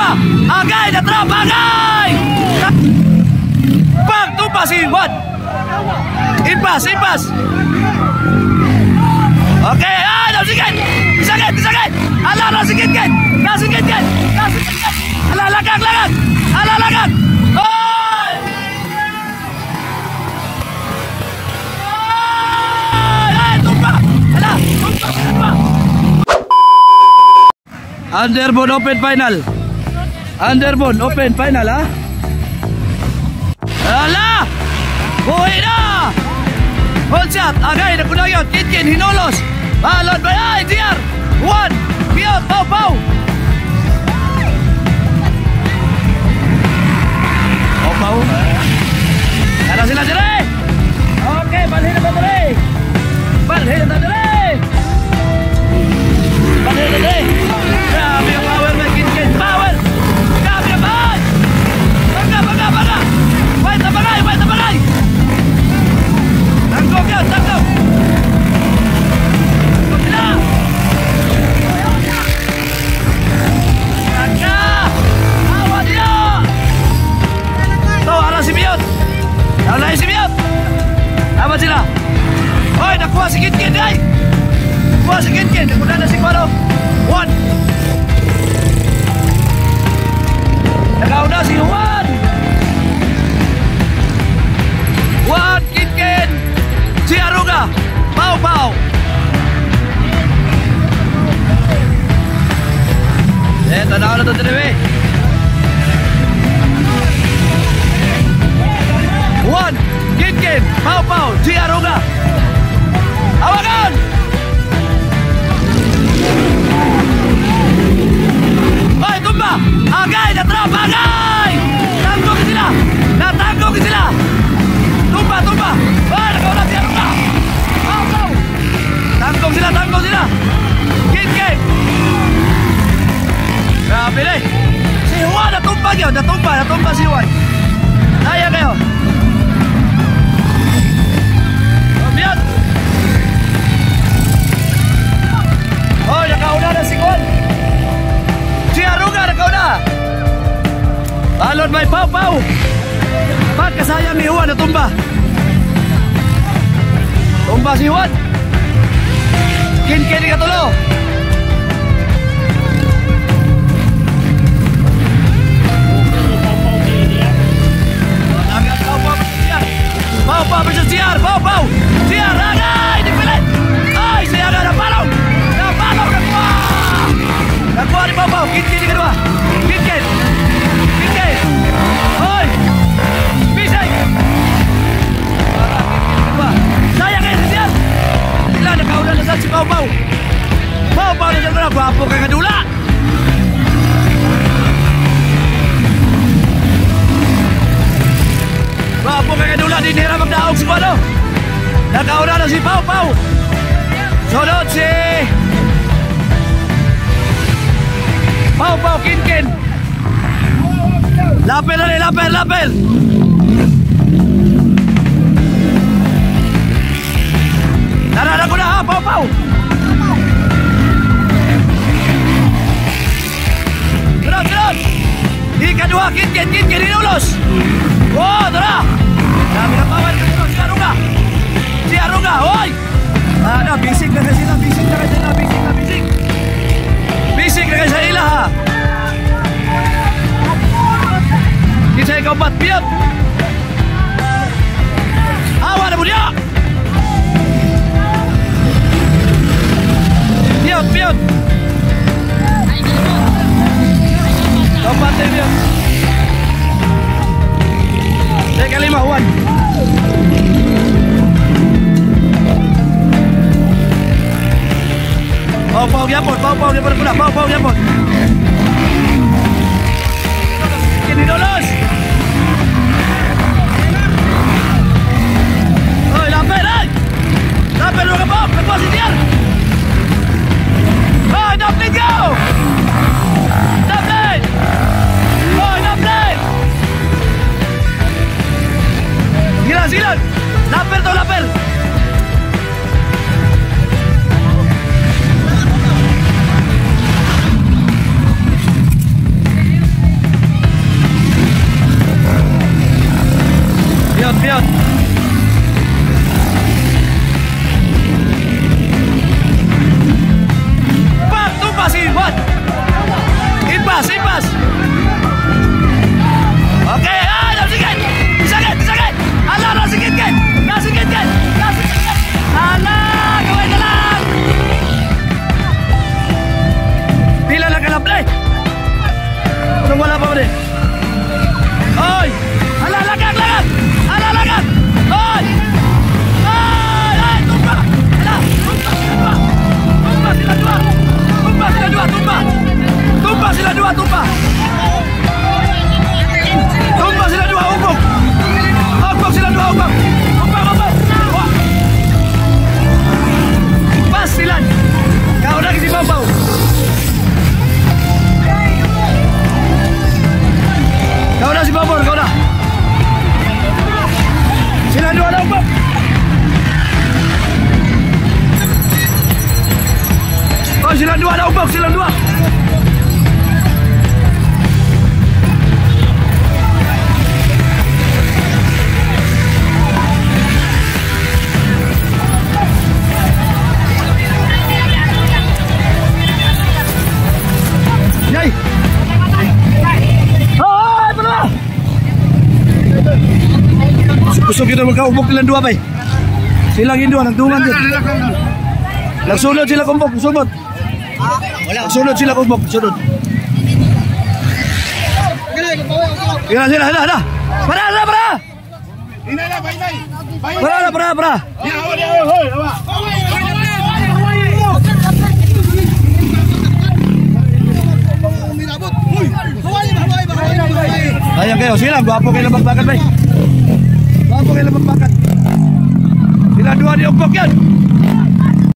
tumba! Agay na tropa! Agay! Bang! Tumba si Juan! Impas! Impas! Okay! Ah! Nasigit! Isagit! Isagit! Ala! Nasigit! Nasigit! Nasigit! Nasigit! Ala! Lagag! Lagag! Ala! Lagag! Hoy! Hoy! Ay! Tumba! Ala! Tumba! Tumba! Underbone Open Final. Underbone Open Final, ha? Ala! Buhay na! Hold shot! Agay, nakunayon! Kitkin, hinulos! Balon ba? Ay, DR! One! Piyot! Pau, pau! Pau, pau! Tara sila dire! Alam si Miyot! Tama sila! Hoy, nakuha si Kitkin! Ay! Nakuha si Kitkin! Nakuha na si Kwaro! One! Nakauna si! Juan Agay! Natrap! Agay! Tanggok sila! Natanggok sila! Tumba! Tumba! Hoy, nakaulat si Aruga! Pau Pau! Tanggok sila! Tanggok sila! Kitkin! Grabe na eh! Si Juan natumba yun! Natumba! Natumba si Juan! Kaya kayo! Balon may Pau Pau! Pagkasayang ni Juan natumba! Tumba si Juan! Kin-kin ka tulo! Agak Pau Pau Di nira magdaog si Pano! Nakauna na si Pau Pau! Sunod si... Pau Pau Kinkin! Lapel na! Lapel! Lapel! Narada ko na! Pau Pau! Sunod! Sunod! Ikadua! Kinkin! Kinkin! Inulos! Oh! Tara! Dami na pawan! Si Aruga! Si Aruga! Hoy! Ano, bisig na kasi na, bisig na kasi na, bisig na, bisig. Bisig na kasi ila ha. Kisah ikaw ba't piyot? Pau gyapon, pau pau gyapon pula, pau pau gyapon. Kini dolos. Oi, lapel, ay. Lapel lu kapau, kapau si tiar. Oi, Kita magkaubok nilang dua bay. Silang indua nagtungan din. Nagsunod sila kumbok, sunod. Nagsunod sila kumbok, sunod. Kira sila, sila, sila. Para, para, para. Para, para, para. Awak. Ayan kayo, sila, gwapo kayo lang magbakat bay. Gwapo kayo lang magbakat. Sila dua di umpok yan.